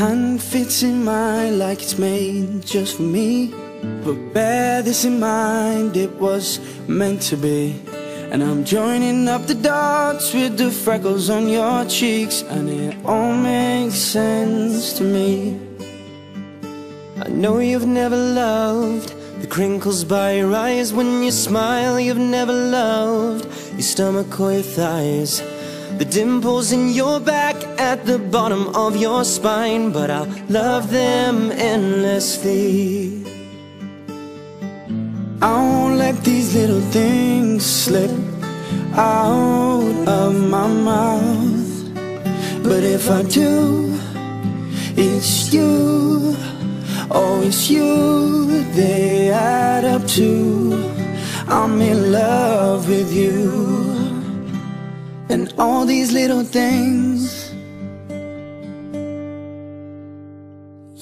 hand fits in mine like it's made just for me. But bear this in mind, it was meant to be. And I'm joining up the dots with the freckles on your cheeks, and it all makes sense to me. I know you've never loved the crinkles by your eyes when you smile. You've never loved your stomach or your thighs. The dimples in your back at the bottom of your spine, but I'll love them endlessly. I won't let these little things slip out of my mouth. But if I do, it's you, oh, it's you they add up to. I'm in love with you. And all these little things.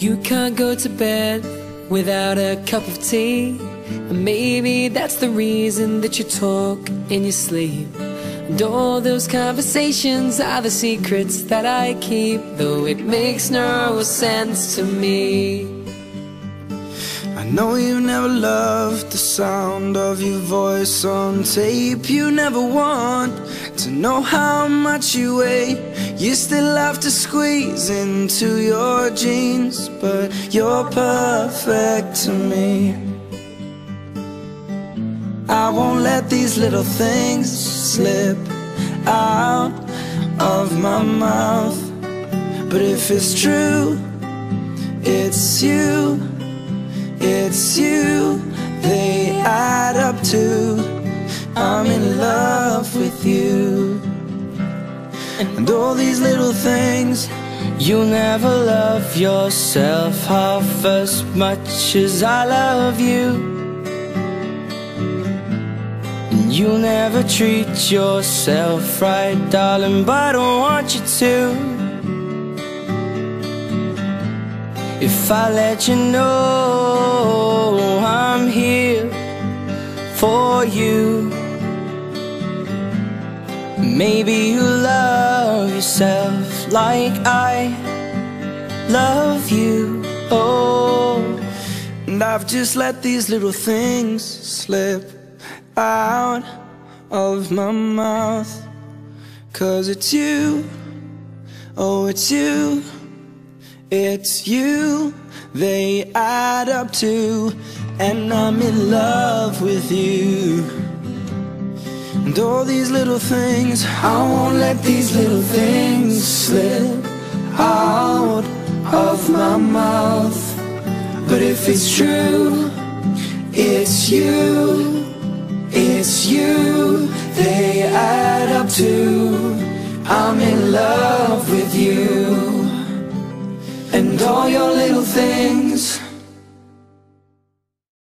You can't go to bed without a cup of tea. And maybe that's the reason that you talk in your sleep. And all those conversations are the secrets that I keep, though it makes no sense to me. I know you never loved the sound of your voice on tape. You never want to know how much you weigh. You still have to squeeze into your jeans, but you're perfect to me. I won't let these little things slip out of my mouth. But if it's true, it's you, it's you, they add up to. I'm in love with you. And all these little things. You'll never love yourself half as much as I love you. You'll never treat yourself right, darling, but I don't want you to If I let you know I'm here for you Maybe you love yourself like I love you, oh And I've just let these little things slip out of my mouth. Cause it's you, oh it's you, it's you. They add up to, and I'm in love with you And all these little things, I won't let these little things slip out of my mouth. But if it's true, it's you it's you they add up to. I'm in love with